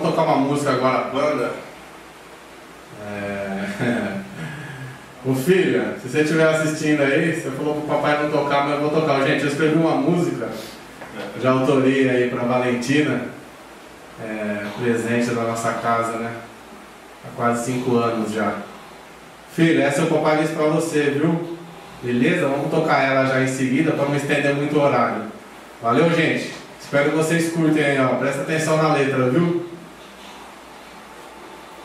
tocar uma música agora, banda. É... Ô filha, se você estiver assistindo aí, você falou pro papai não tocar, mas eu vou tocar. Gente, eu escrevi uma música de autoria aí pra Valentina, é, presente da nossa casa, né? Há quase cinco anos já. Filha, essa eu compartilho pra você, viu? Beleza? Vamos tocar ela já em seguida para não estender muito o horário. Valeu, gente? Espero que vocês curtem aí, ó. Presta atenção na letra, viu?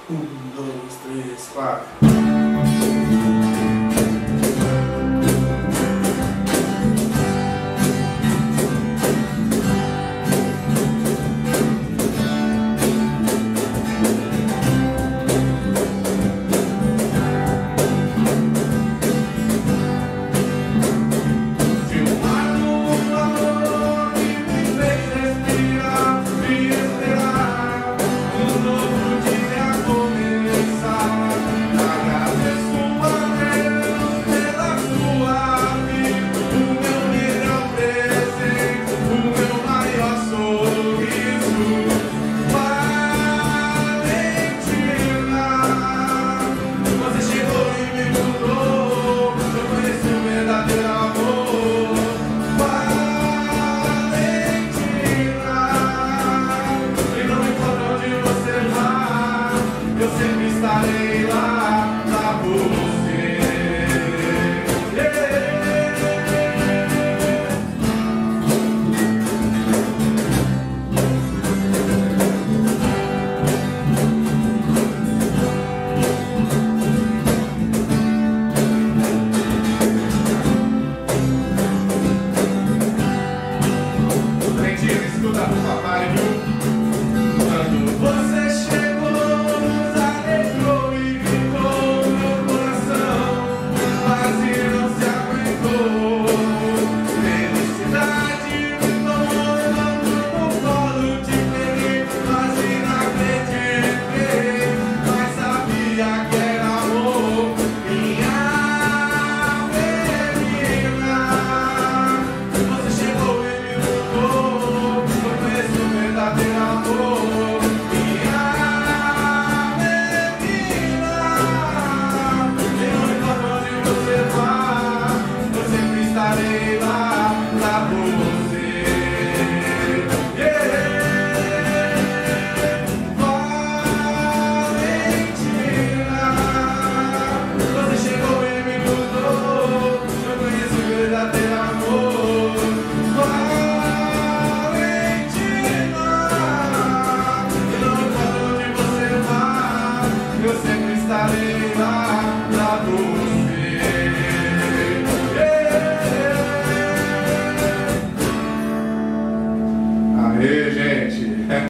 Um, dois, três, quatro.